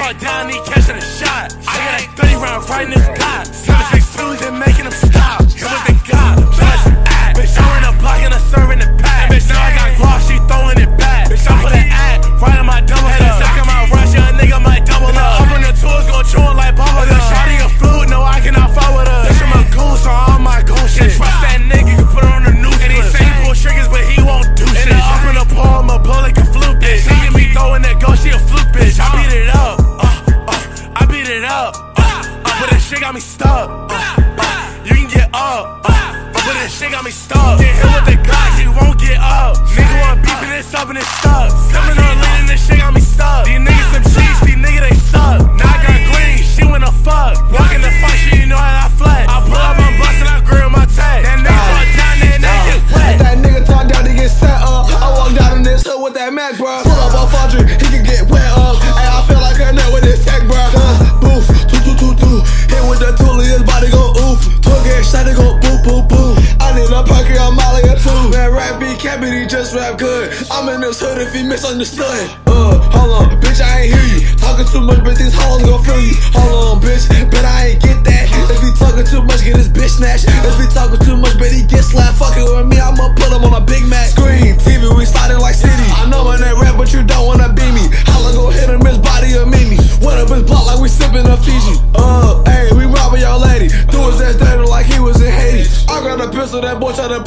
caught down, he catching a shot. I got that 30 round right in his pot. Seven, six, twos and making up. Uh, but this shit got me stuck. Get hit with the Glock, he won't get up. Nigga beef and it's up and it's stuck. Sipping on lean this shit got me stuck. These niggas some cheese, these niggas they suck. Now I got green, she wanna fuck. Walk in the fight, she know how I flex. I pull up, I'm bustin', I grill my tag. That nigga talk down they get wet. That nigga talk down to get set up. I walk down in this hood with that Mac, bro. Just rap good. I'm in this hood if he misunderstood. Uh, hold on, bitch, I ain't hear you. Talking too much, but these hoes gon' feel you. Hold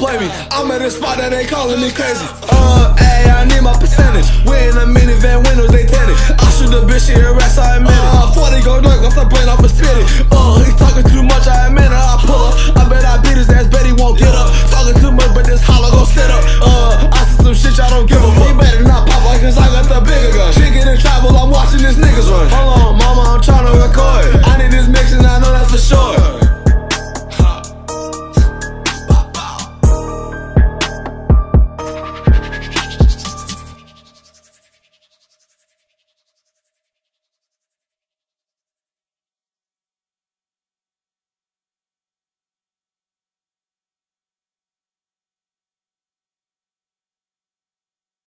play me. I'm at a spot that they calling me crazy. Uh, hey, I need my percentage. We in a